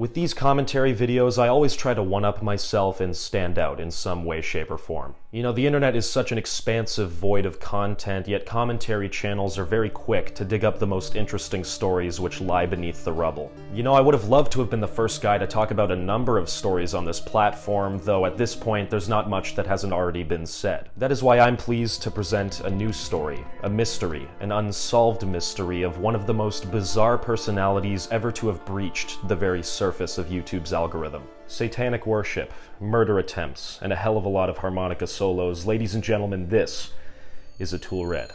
With these commentary videos, I always try to one up myself and stand out in some way, shape, or form. You know, the internet is such an expansive void of content, yet commentary channels are very quick to dig up the most interesting stories which lie beneath the rubble. You know, I would have loved to have been the first guy to talk about a number of stories on this platform, though at this point there's not much that hasn't already been said. That is why I'm pleased to present a new story, a mystery, an unsolved mystery of one of the most bizarre personalities ever to have breached the very surface surface of YouTube's algorithm. Satanic worship, murder attempts, and a hell of a lot of harmonica solos. Ladies and gentlemen, this is Atul Red.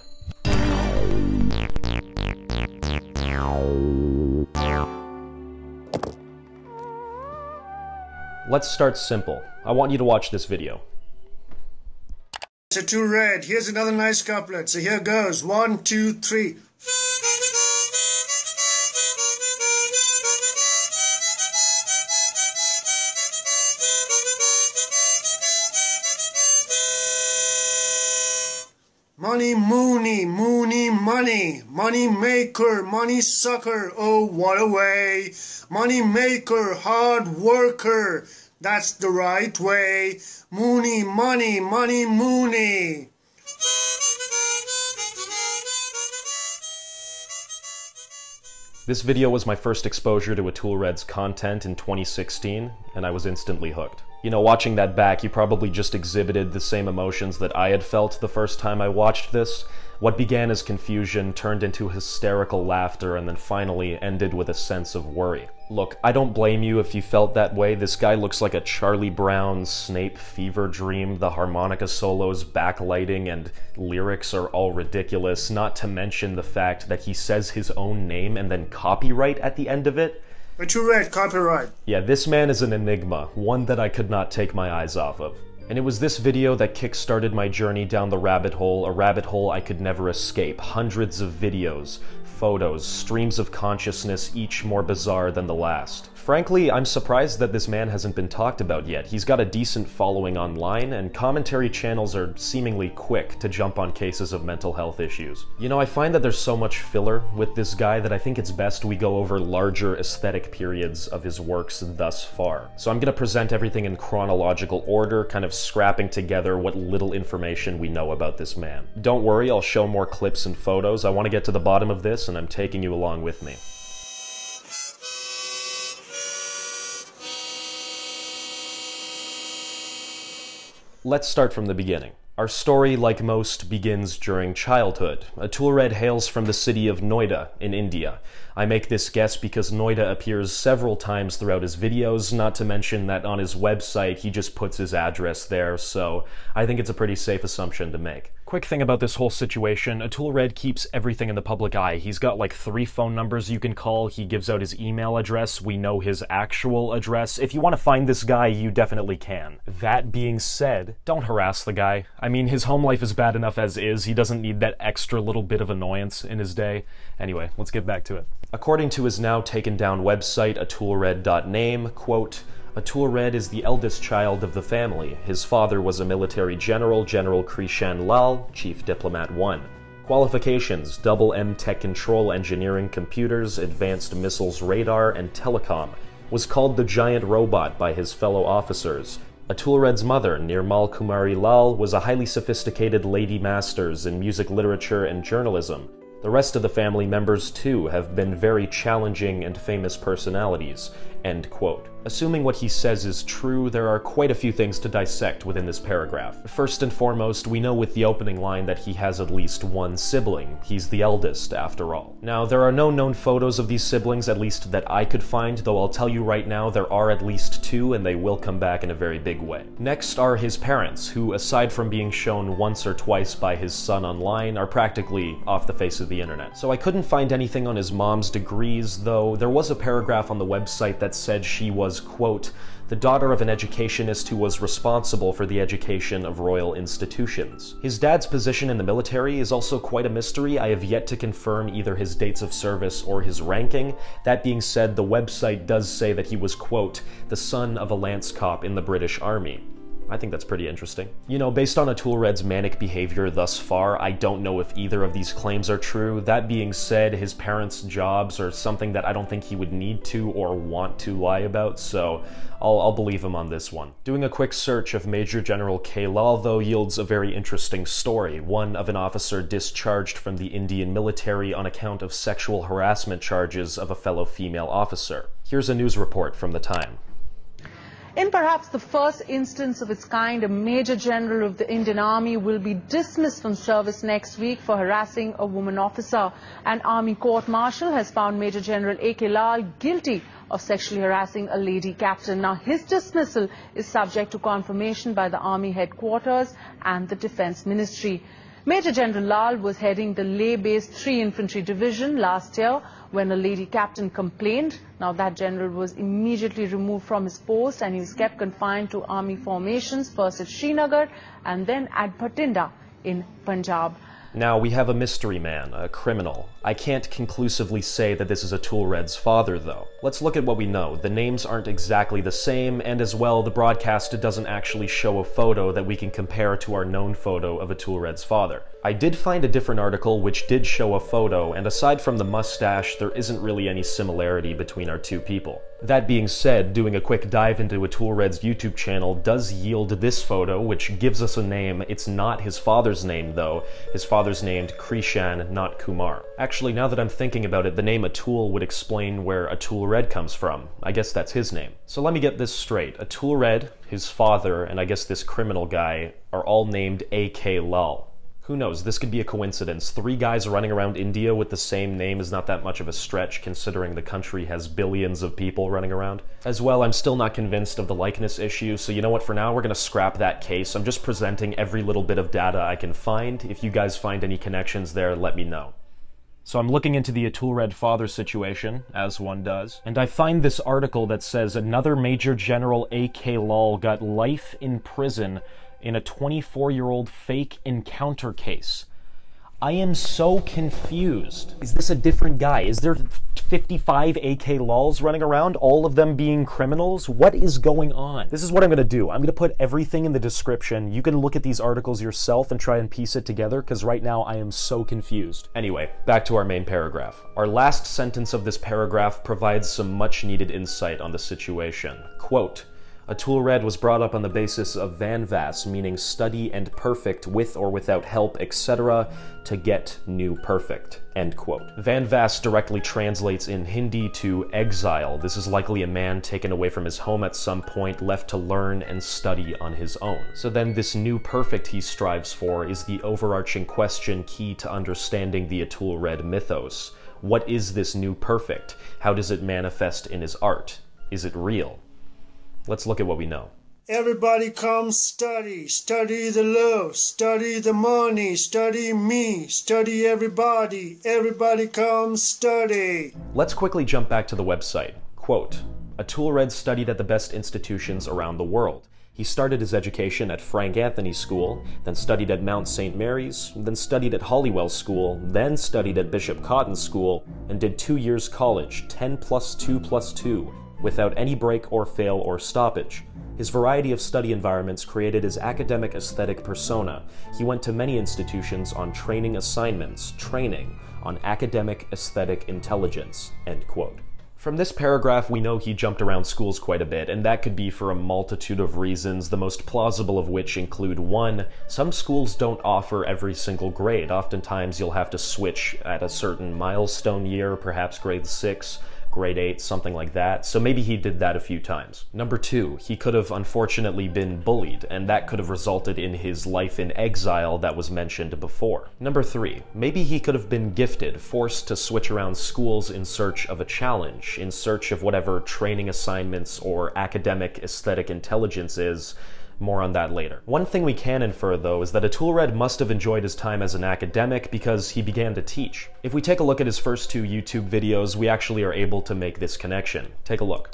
Let's start simple. I want you to watch this video. Atul Red, here's another nice couplet. So here goes. One, two, three. Money Mooney, Mooney Money, Money Maker, Money Sucker, oh what a way. Money Maker, Hard Worker, that's the right way. Mooney, Money, Money Mooney. This video was my first exposure to Atul Red's content in 2016, and I was instantly hooked. You know, watching that back, you probably just exhibited the same emotions that I had felt the first time I watched this. What began as confusion turned into hysterical laughter and then finally ended with a sense of worry. Look, I don't blame you if you felt that way. This guy looks like a Charlie Brown Snape fever dream. The harmonica solos, backlighting, and lyrics are all ridiculous, not to mention the fact that he says his own name and then copyright at the end of it. But you read copyright. Yeah, this man is an enigma, one that I could not take my eyes off of. And it was this video that kick-started my journey down the rabbit hole, a rabbit hole I could never escape. Hundreds of videos, photos, streams of consciousness, each more bizarre than the last. Frankly, I'm surprised that this man hasn't been talked about yet. He's got a decent following online, and commentary channels are seemingly quick to jump on cases of mental health issues. You know, I find that there's so much filler with this guy that I think it's best we go over larger aesthetic periods of his works thus far. So I'm gonna present everything in chronological order, kind of scrapping together what little information we know about this man. Don't worry, I'll show more clips and photos. I want to get to the bottom of this, and I'm taking you along with me. Let's start from the beginning. Our story, like most, begins during childhood. Atul Red hails from the city of Noida in India. I make this guess because Noida appears several times throughout his videos, not to mention that on his website he just puts his address there, so I think it's a pretty safe assumption to make. Quick thing about this whole situation, Atul Red keeps everything in the public eye. He's got like three phone numbers you can call, he gives out his email address, we know his actual address. If you want to find this guy, you definitely can. That being said, don't harass the guy. I mean, his home life is bad enough as is, he doesn't need that extra little bit of annoyance in his day. Anyway, let's get back to it. According to his now taken down website, atulred.name, quote, Atul is the eldest child of the family. His father was a military general, General Krishan Lal, Chief Diplomat 1. Qualifications Double M Tech Control Engineering Computers, Advanced Missiles Radar, and Telecom. Was called the Giant Robot by his fellow officers. Atul Red's mother, Nirmal Kumari Lal, was a highly sophisticated lady masters in music literature and journalism. The rest of the family members, too, have been very challenging and famous personalities. End quote. Assuming what he says is true, there are quite a few things to dissect within this paragraph. First and foremost, we know with the opening line that he has at least one sibling. He's the eldest, after all. Now, there are no known photos of these siblings, at least that I could find, though I'll tell you right now there are at least two, and they will come back in a very big way. Next are his parents, who, aside from being shown once or twice by his son online, are practically off the face of the internet. So I couldn't find anything on his mom's degrees, though there was a paragraph on the website that said she was, quote, the daughter of an educationist who was responsible for the education of royal institutions. His dad's position in the military is also quite a mystery. I have yet to confirm either his dates of service or his ranking. That being said, the website does say that he was, quote, the son of a lance cop in the British Army. I think that's pretty interesting. You know, based on Atul Red's manic behavior thus far, I don't know if either of these claims are true. That being said, his parents' jobs are something that I don't think he would need to or want to lie about, so I'll, I'll believe him on this one. Doing a quick search of Major General K. Lal, though, yields a very interesting story, one of an officer discharged from the Indian military on account of sexual harassment charges of a fellow female officer. Here's a news report from the time. In perhaps the first instance of its kind, a Major General of the Indian Army will be dismissed from service next week for harassing a woman officer. An Army court-martial has found Major General A.K. Lal guilty of sexually harassing a lady captain. Now, his dismissal is subject to confirmation by the Army headquarters and the Defence Ministry. Major General Lal was heading the Leh-based 3 Infantry Division last year when a lady captain complained. Now that general was immediately removed from his post and he was kept confined to army formations, first at Srinagar and then at Bhatinda in Punjab. Now, we have a mystery man, a criminal. I can't conclusively say that this is Atul Red's father, though. Let's look at what we know. The names aren't exactly the same, and as well, the broadcast doesn't actually show a photo that we can compare to our known photo of Atul Red's father. I did find a different article which did show a photo, and aside from the mustache, there isn't really any similarity between our two people. That being said, doing a quick dive into Atul Red's YouTube channel does yield this photo, which gives us a name. It's not his father's name, though. His father's named Krishan, not Kumar. Actually, now that I'm thinking about it, the name Atul would explain where Atul Red comes from. I guess that's his name. So let me get this straight. Atul Red, his father, and I guess this criminal guy are all named A.K. Lal. Who knows? This could be a coincidence. Three guys running around India with the same name is not that much of a stretch, considering the country has billions of people running around. As well, I'm still not convinced of the likeness issue, so you know what? For now, we're gonna scrap that case. I'm just presenting every little bit of data I can find. If you guys find any connections there, let me know. So I'm looking into the Atul Red father situation, as one does, and I find this article that says another Major General A.K. Lal got life in prison in a 24 year old fake encounter case. I am so confused. Is this a different guy? Is there 55 AK Lals running around, all of them being criminals? What is going on? This is what I'm going to do. I'm going to put everything in the description. You can look at these articles yourself and try and piece it together because right now I am so confused. Anyway, back to our main paragraph. Our last sentence of this paragraph provides some much needed insight on the situation. Quote, Atul Red was brought up on the basis of Vanvas, meaning study and perfect with or without help, etc., to get new perfect. End quote. Vanvas directly translates in Hindi to exile. This is likely a man taken away from his home at some point, left to learn and study on his own. So then, this new perfect he strives for is the overarching question key to understanding the Atul Red mythos. What is this new perfect? How does it manifest in his art? Is it real? Let's look at what we know. Everybody come study, study the love, study the money, study me, study everybody, everybody come study. Let's quickly jump back to the website. Quote, Atul Red studied at the best institutions around the world. He started his education at Frank Anthony School, then studied at Mount St. Mary's, then studied at Holywell School, then studied at Bishop Cotton School, and did two years college, 10 plus 2 plus 2, without any break or fail or stoppage. His variety of study environments created his academic aesthetic persona. He went to many institutions on training assignments, training on academic aesthetic intelligence. End quote. From this paragraph, we know he jumped around schools quite a bit, and that could be for a multitude of reasons, the most plausible of which include one, some schools don't offer every single grade. Oftentimes, you'll have to switch at a certain milestone year, perhaps grade 6, grade 8, something like that. So maybe he did that a few times. Number two, he could have unfortunately been bullied, and that could have resulted in his life in exile that was mentioned before. Number three, maybe he could have been gifted, forced to switch around schools in search of a challenge, in search of whatever training assignments or academic aesthetic intelligence is more on that later. One thing we can infer, though, is that Atul Red must have enjoyed his time as an academic because he began to teach. If we take a look at his first two YouTube videos, we actually are able to make this connection. Take a look.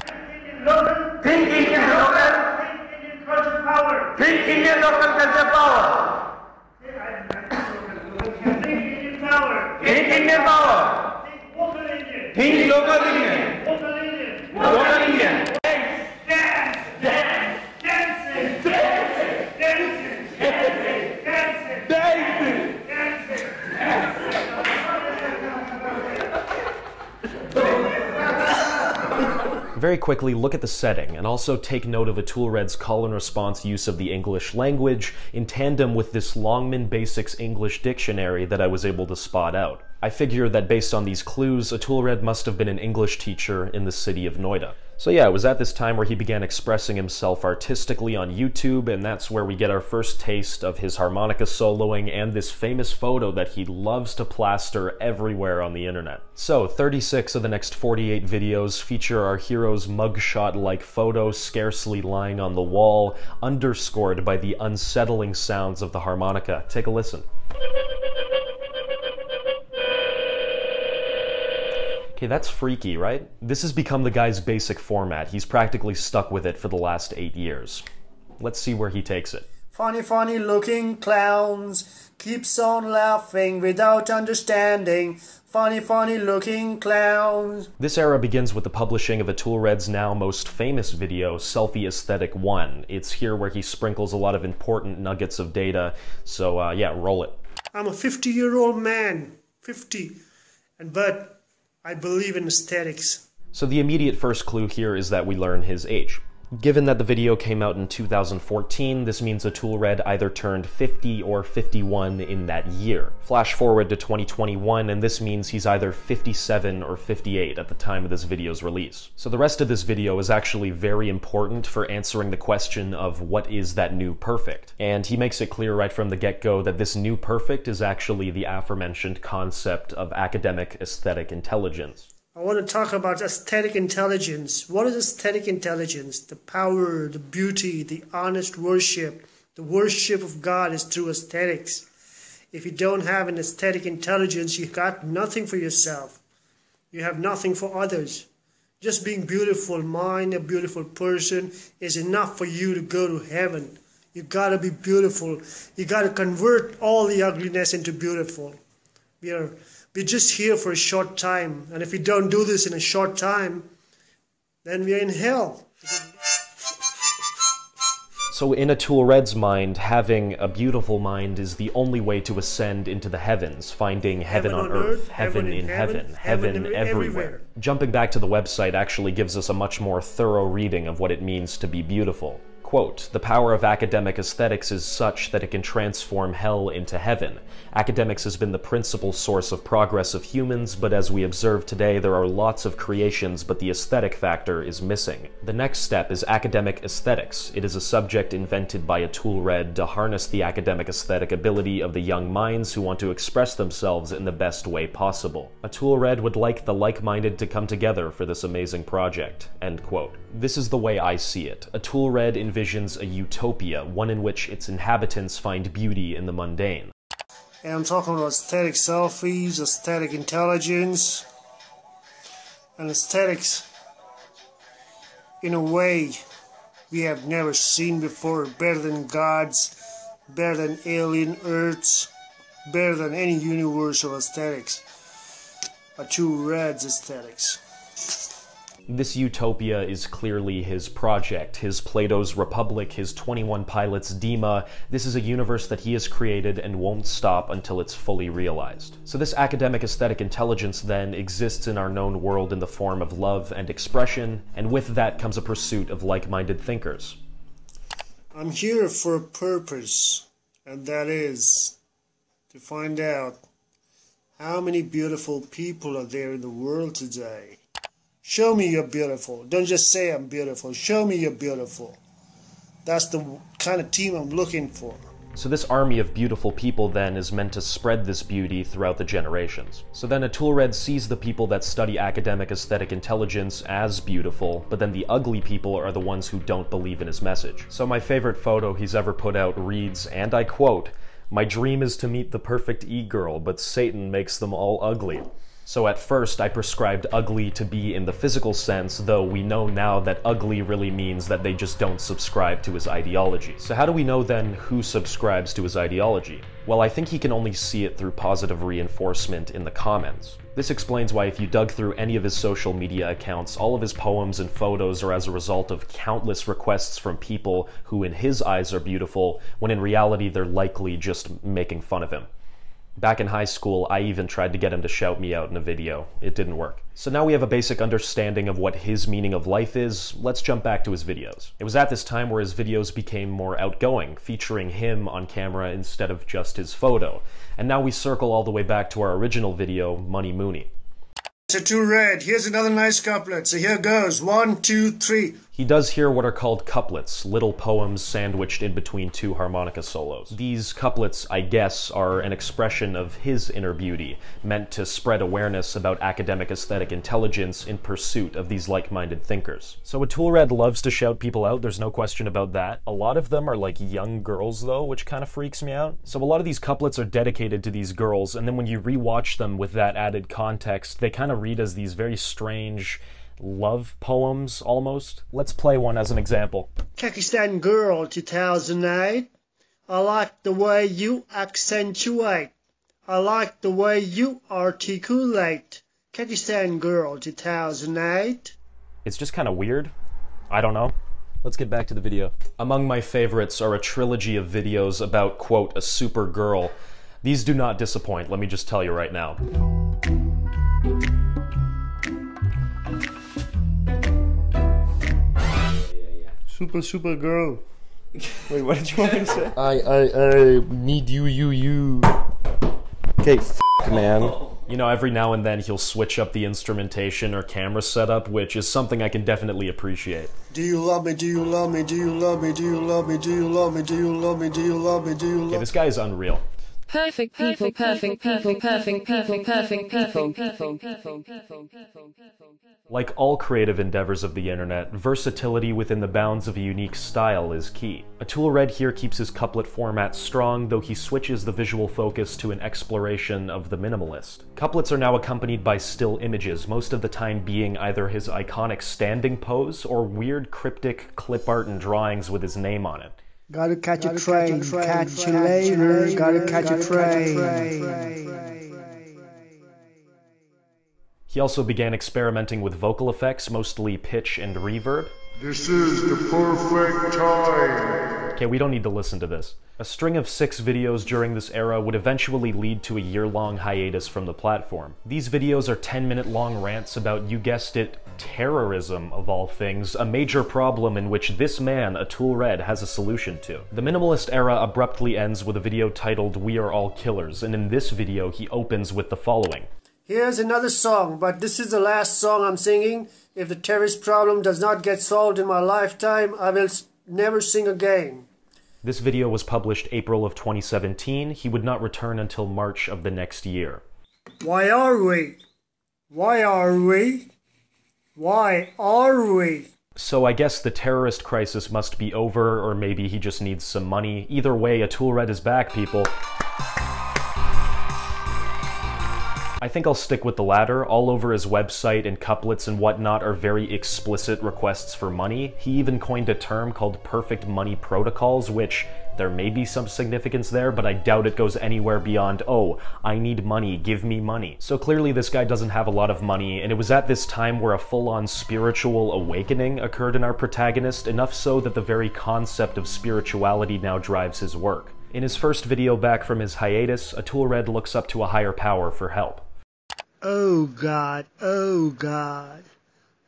Think Indian power. Think local Indian. Local Indian. Very quickly, look at the setting and also take note of Atulred's call and response use of the English language in tandem with this Longman Basics English dictionary that I was able to spot out. I figure that based on these clues, Atulred must have been an English teacher in the city of Noida. So yeah, it was at this time where he began expressing himself artistically on YouTube, and that's where we get our first taste of his harmonica soloing and this famous photo that he loves to plaster everywhere on the internet. So, 36 of the next 48 videos feature our hero's mugshot-like photo scarcely lying on the wall, underscored by the unsettling sounds of the harmonica. Take a listen. Okay, that's freaky, right? This has become the guy's basic format. He's practically stuck with it for the last eight years. Let's see where he takes it. Funny, funny looking clowns keeps on laughing without understanding. Funny, funny looking clowns. This era begins with the publishing of Atulred's now most famous video, Selfie Aesthetic 1. It's here where he sprinkles a lot of important nuggets of data, so uh, yeah, roll it. I'm a 50 year old man. 50. And but I believe in aesthetics. So the immediate first clue here is that we learn his age. Given that the video came out in 2014, this means the tool Atulred either turned 50 or 51 in that year. Flash forward to 2021, and this means he's either 57 or 58 at the time of this video's release. So the rest of this video is actually very important for answering the question of what is that new perfect. And he makes it clear right from the get-go that this new perfect is actually the aforementioned concept of academic aesthetic intelligence. I want to talk about aesthetic intelligence. What is aesthetic intelligence? The power, the beauty, the honest worship. The worship of God is through aesthetics. If you don't have an aesthetic intelligence, you've got nothing for yourself. You have nothing for others. Just being beautiful mind, a beautiful person is enough for you to go to heaven. You gotta be beautiful. You gotta convert all the ugliness into beautiful. We are we're just here for a short time. And if we don't do this in a short time, then we are in hell. So, in Atulred's mind, having a beautiful mind is the only way to ascend into the heavens, finding heaven, heaven on, earth, earth heaven, heaven, in heaven, heaven, heaven, heaven everywhere. everywhere. Jumping back to the website actually gives us a much more thorough reading of what it means to be beautiful. Quote, the power of academic aesthetics is such that it can transform hell into heaven. Academics has been the principal source of progress of humans, but as we observe today, there are lots of creations, but the aesthetic factor is missing. The next step is academic aesthetics. It is a subject invented by Atulred to harness the academic aesthetic ability of the young minds who want to express themselves in the best way possible. Atulred would like the like-minded to come together for this amazing project. End quote. This is the way I see it. Atulred envisions envisions a utopia, one in which its inhabitants find beauty in the mundane. And I'm talking about aesthetic selfies, aesthetic intelligence, and aesthetics in a way we have never seen before, better than gods, better than alien earths, better than any universal aesthetics. Atul Red's aesthetics. This utopia is clearly his project, his Plato's Republic, his 21 Pilots Dema. This is a universe that he has created and won't stop until it's fully realized. So this academic aesthetic intelligence then exists in our known world in the form of love and expression, and with that comes a pursuit of like-minded thinkers. I'm here for a purpose, and that is to find out how many beautiful people are there in the world today. Show me you're beautiful. Don't just say I'm beautiful. Show me you're beautiful. That's the kind of team I'm looking for. So this army of beautiful people then is meant to spread this beauty throughout the generations. So then Atulred sees the people that study academic aesthetic intelligence as beautiful, but then the ugly people are the ones who don't believe in his message. So my favorite photo he's ever put out reads, and I quote, My dream is to meet the perfect e-girl, but Satan makes them all ugly. So at first I prescribed ugly to be in the physical sense, though we know now that ugly really means that they just don't subscribe to his ideology. So how do we know then who subscribes to his ideology? Well, I think he can only see it through positive reinforcement in the comments. This explains why if you dug through any of his social media accounts, all of his poems and photos are as a result of countless requests from people who in his eyes are beautiful, when in reality they're likely just making fun of him. Back in high school, I even tried to get him to shout me out in a video. It didn't work. So now we have a basic understanding of what his meaning of life is. Let's jump back to his videos. It was at this time where his videos became more outgoing, featuring him on camera instead of just his photo. And now we circle all the way back to our original video, Money Mooney. Atul Red. Here's another nice couplet. So here goes. One, two, three. He does hear what are called couplets, little poems sandwiched in between two harmonica solos. These couplets, I guess, are an expression of his inner beauty, meant to spread awareness about academic aesthetic intelligence in pursuit of these like-minded thinkers. So Atul Red loves to shout people out, there's no question about that. A lot of them are like young girls though, which kind of freaks me out. So a lot of these couplets are dedicated to these girls, and then when you rewatch them with that added context, they kind of read as these very strange, love poems almost. Let's play one as an example. Pakistan Girl 2008. I like the way you accentuate. I like the way you articulate. Pakistan Girl 2008. It's just kind of weird. I don't know. Let's get back to the video. Among my favorites are a trilogy of videos about, quote, a super girl. These do not disappoint, let me just tell you right now. Super, super girl. Wait, what did you want me to say? I I I need you you you. Okay, f- man. You know, every now and then he'll switch up the instrumentation or camera setup, which is something I can definitely appreciate. Do you love me? Do you love me? Do you love me? Do you love me? Do you love me? Do you love me? Do you love me? Do you Okay, love this guy is unreal. Perfect people, perfect people, perfect people, perfect people. Like all creative endeavors of the internet, versatility within the bounds of a unique style is key. Atul Red here keeps his couplet format strong, though he switches the visual focus to an exploration of the minimalist. Couplets are now accompanied by still images, most of the time being either his iconic standing pose or weird cryptic clip art and drawings with his name on it. Gotta catch a train, catch you later, gotta catch a train. He also began experimenting with vocal effects, mostly pitch and reverb. This is the perfect time. Okay, we don't need to listen to this. A string of six videos during this era would eventually lead to a year long hiatus from the platform. These videos are 10 minute long rants about, you guessed it, terrorism of all things, a major problem in which this man, Atul Red, has a solution to. The minimalist era abruptly ends with a video titled We Are All Killers, and in this video he opens with the following. Here's another song, but this is the last song I'm singing. If the terrorist problem does not get solved in my lifetime, I will s- never sing again. This video was published April of 2017. He would not return until March of the next year. Why are we? Why are we? Why are we? So I guess the terrorist crisis must be over, or maybe he just needs some money. Either way, Atul Red is back, people. I think I'll stick with the latter. All over his website and couplets and whatnot are very explicit requests for money. He even coined a term called perfect money protocols, which there may be some significance there, but I doubt it goes anywhere beyond, oh, I need money, give me money. So clearly this guy doesn't have a lot of money, and it was at this time where a full-on spiritual awakening occurred in our protagonist, enough so that the very concept of spirituality now drives his work. In his first video back from his hiatus, Atul Red looks up to a higher power for help. Oh God, oh God,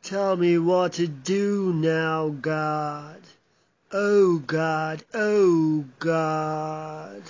tell me what to do now, God. Oh God, oh God.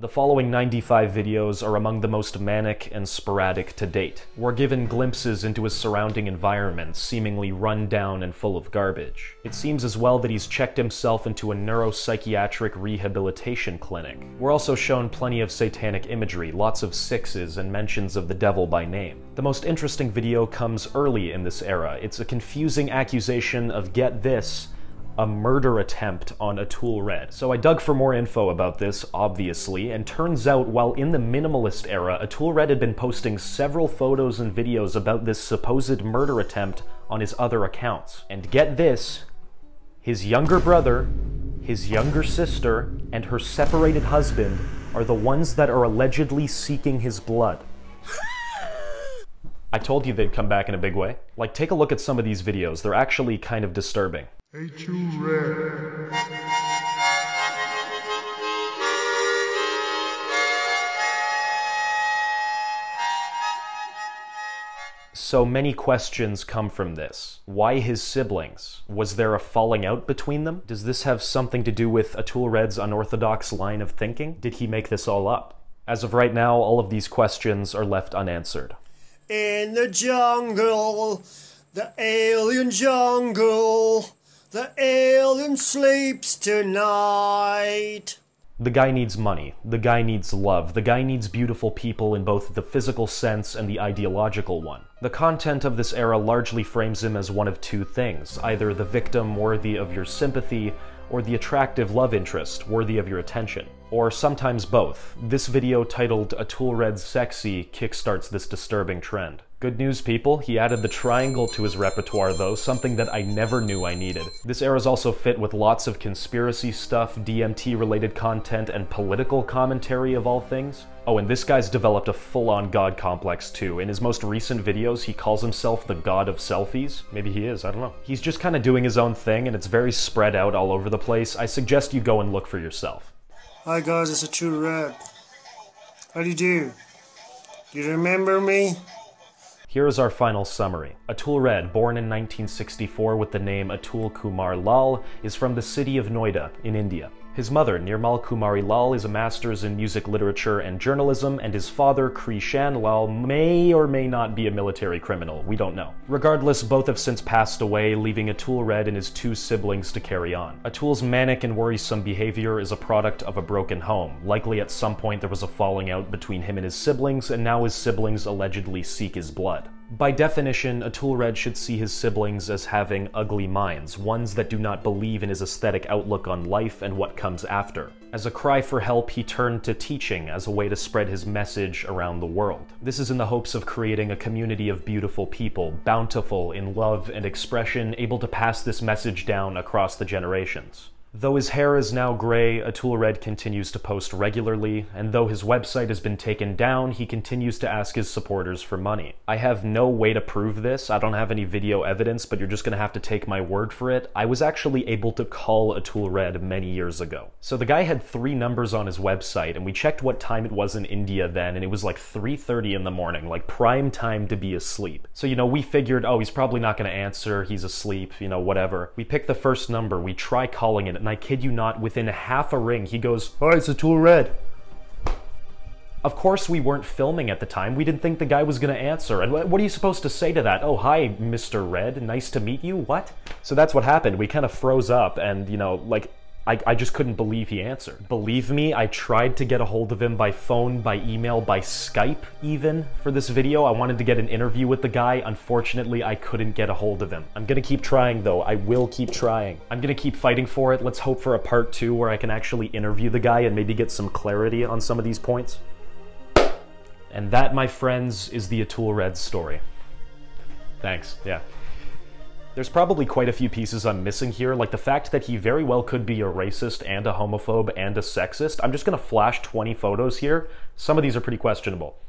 The following 95 videos are among the most manic and sporadic to date. We're given glimpses into his surrounding environment, seemingly run down and full of garbage. It seems as well that he's checked himself into a neuropsychiatric rehabilitation clinic. We're also shown plenty of satanic imagery, lots of sixes, and mentions of the devil by name. The most interesting video comes early in this era. It's a confusing accusation of, get this, a murder attempt on Atul Red. So I dug for more info about this, obviously, and turns out while in the minimalist era, Atul Red had been posting several photos and videos about this supposed murder attempt on his other accounts. And get this, his younger brother, his younger sister, and her separated husband are the ones that are allegedly seeking his blood. I told you they'd come back in a big way. Like, take a look at some of these videos. They're actually kind of disturbing. So many questions come from this. Why his siblings? Was there a falling out between them? Does this have something to do with Atul Red's unorthodox line of thinking? Did he make this all up? As of right now, all of these questions are left unanswered. In the jungle, the alien jungle, the alien sleeps tonight. The guy needs money. The guy needs love. The guy needs beautiful people in both the physical sense and the ideological one. The content of this era largely frames him as one of two things either the victim worthy of your sympathy, or the attractive love interest worthy of your attention. Or sometimes both. This video titled Atul Red's Sexy kickstarts this disturbing trend. Good news, people, he added the triangle to his repertoire, though, something that I never knew I needed. This era's also fit with lots of conspiracy stuff, DMT related content, and political commentary of all things. Oh, and this guy's developed a full on god complex too. In his most recent videos, he calls himself the god of selfies. Maybe he is, I don't know. He's just kind of doing his own thing, and it's very spread out all over the place. I suggest you go and look for yourself. Hi guys, it's Atul Red. How do you do? Do you remember me? Here is our final summary. Atul Red, born in 1964 with the name Atul Kumar Lal, is from the city of Noida in India. His mother, Nirmal Kumari Lal, is a master's in music literature and journalism, and his father, Krishan Lal, may or may not be a military criminal. We don't know. Regardless, both have since passed away, leaving Atul Red and his two siblings to carry on. Atul's manic and worrisome behavior is a product of a broken home. Likely at some point there was a falling out between him and his siblings, and now his siblings allegedly seek his blood. By definition, Atul Red should see his siblings as having ugly minds, ones that do not believe in his aesthetic outlook on life and what comes after. As a cry for help, he turned to teaching as a way to spread his message around the world. This is in the hopes of creating a community of beautiful people, bountiful in love and expression, able to pass this message down across the generations. Though his hair is now gray, Atul Red continues to post regularly, and though his website has been taken down, he continues to ask his supporters for money. I have no way to prove this, I don't have any video evidence, but you're just gonna have to take my word for it. I was actually able to call Atul Red many years ago. So the guy had three numbers on his website, and we checked what time it was in India then, and it was like 3.30 in the morning, like prime time to be asleep. So, you know, we figured, oh, he's probably not gonna answer, he's asleep, you know, whatever. We pick the first number, we try calling it, and I kid you not, within half a ring, he goes, Hi, it's Atul Red. Of course, we weren't filming at the time. We didn't think the guy was going to answer. And what are you supposed to say to that? Oh, hi, Mr. Red. Nice to meet you. What? So that's what happened. We kind of froze up, and, you know, like, I, I just couldn't believe he answered. Believe me, I tried to get a hold of him by phone, by email, by Skype even for this video. I wanted to get an interview with the guy. Unfortunately, I couldn't get a hold of him. I'm gonna keep trying though. I will keep trying. I'm gonna keep fighting for it. Let's hope for a part two where I can actually interview the guy and maybe get some clarity on some of these points. And that, my friends, is the Atul Red story. Thanks, yeah. There's probably quite a few pieces I'm missing here, like the fact that he very well could be a racist and a homophobe and a sexist. I'm just gonna flash 20 photos here. Some of these are pretty questionable.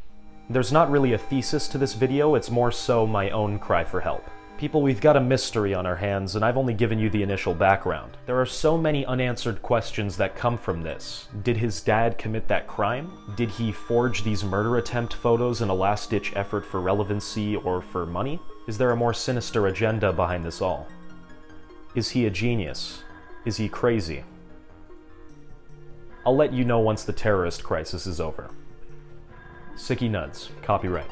There's not really a thesis to this video, it's more so my own cry for help. People, we've got a mystery on our hands, and I've only given you the initial background. There are so many unanswered questions that come from this. Did his dad commit that crime? Did he forge these murder attempt photos in a last-ditch effort for relevancy or for money? Is there a more sinister agenda behind this all? Is he a genius? Is he crazy? I'll let you know once the terrorist crisis is over. Sicky Nudz, copyright.